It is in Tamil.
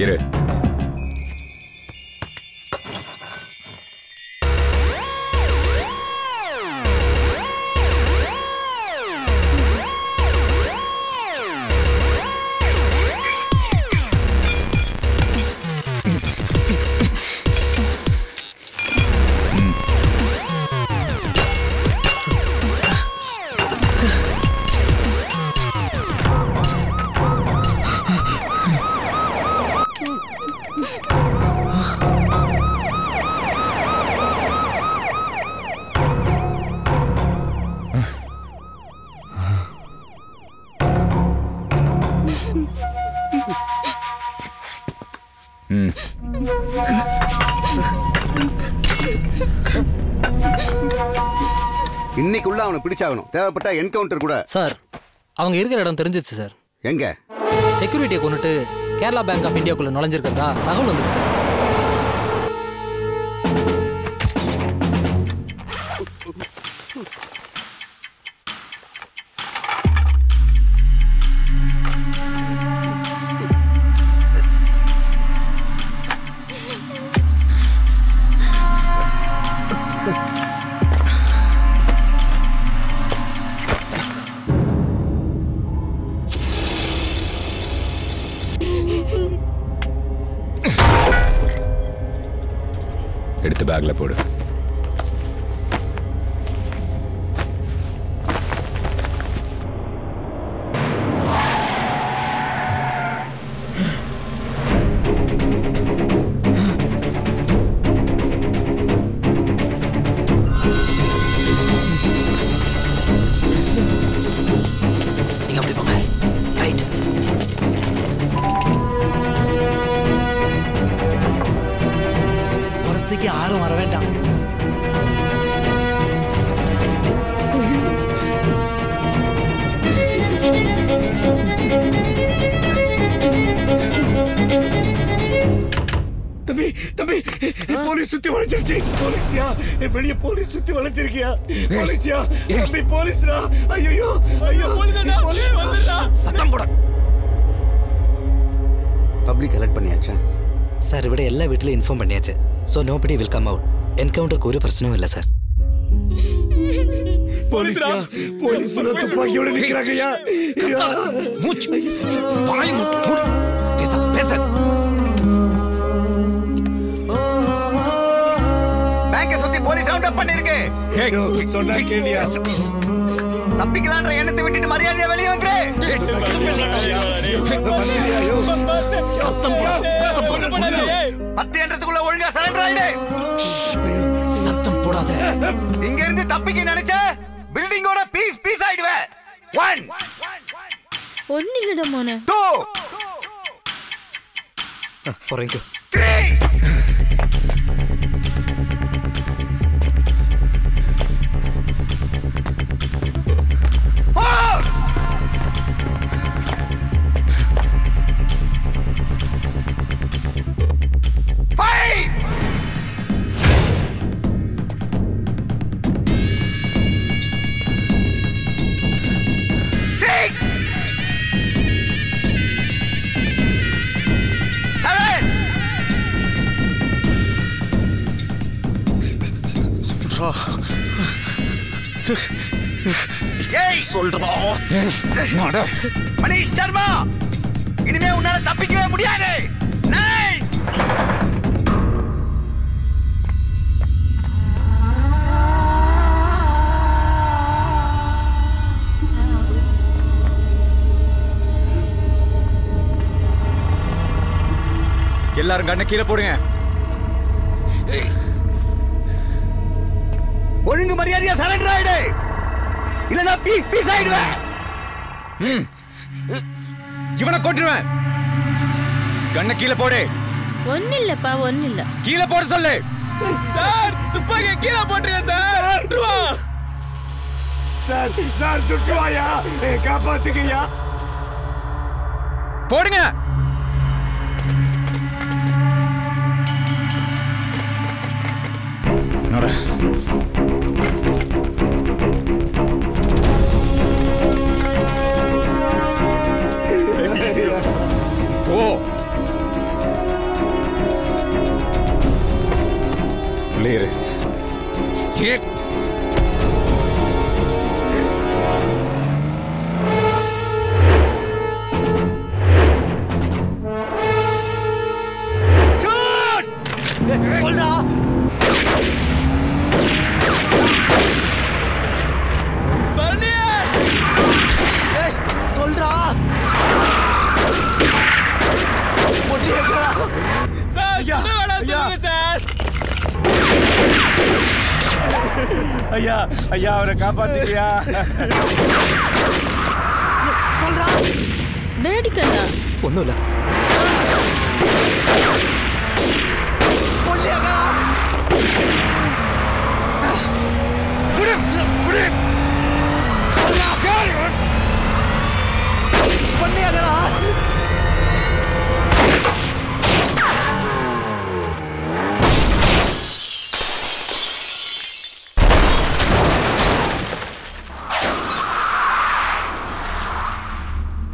geri. இன்னைக்குள்ள அவனை பிடிச்சாகணும். தேவைப்பட்டா என்கவுண்டர் கூட. சார் அவங்க இருக்கிற இடம் தெரிஞ்சிச்சு சார். எங்க? செக்யூரிட்டியை கொண்டுட்டு கேரளா பேங்க் ஆஃப் இந்தியாக்குள்ள நுழைஞ்சிருக்கிறதா தகவல் வந்துருக்கு சார். எடுத்து பேக்ல போடு நீங்க அப்படி போங்க தம்பி தம்பி போலீஸ் சுத்தி வளைச்சிருச்சு போலீஸ்யா வெளிய போலீஸ் சுத்தி வளைச்சிருக்கியா போலீஸ்யா தம்பி போலீஸ்டா ஐயோ ஐயோ போலீஸ் வந்துடா சத்தம் போட பப்ளிக் எலக்ட் பண்ணியாச்சா சார் ഇവിടെ എല്ലാ വീട്ടിലും ഇൻഫോം பண்ணியாச்சு so nobody will come out என்கவுண்டருக்கு ஒரு பிரச்சனையும் இல்லை சார் போலீஸ்யா போலீஸ் புள்ள துப்பாக்கியோட நிக்கிறாங்கய்யா மூச்சு வாய் மூடு மூடு பேச தான்டா பண்ணிருக்கு. சொன்னா கேளியா? தப்பிக்கலான்ற எண்ணத்தை விட்டுட்டு மரியாதையா வெளியே வந்துரு. சத்தம் எண்ணத்துக்குள்ள ஒழுங்கா சரண்டர் ஆயிடு. சத்தம் போடாத. இங்க இருந்து தப்பிக்க நினைச்ச பில்டிங்கோட பீஸ் பீஸ் ஆயிடுவேன் ஒன் ஒன்னு இல்லடா மோனே. டூ த்ரீ ஏய் சொல்றா மணிஷ் சர்மா இனிமே உன்னால தப்பிக்கவே முடியாது நைன் எல்லாரும் கண்ணை கீழே போடுங்க ஒழுங்கு மரியாதையா சரண்டர் ஆயிடு. இல்லனா பீஸ் பீஸ் ஆயிடுவேன் இவனை கொட்டுருவேன் கண்ணை கீழே போடு. ஒன்னில்லப்பா ஒன்னில்ல கீழே போட சொல்லு. சார் துப்பாக்கி கீழே போட்டுருங்க சார். சார் சார் சுற்றுவாயா? காப்பாத்துக்கய்யா போடுங்க. 乗れ ஐயா ஐயா அவரை காப்பாத்துக்கியா சொல்றா. டேடி கண்ணா ஒன்றும் இல்லை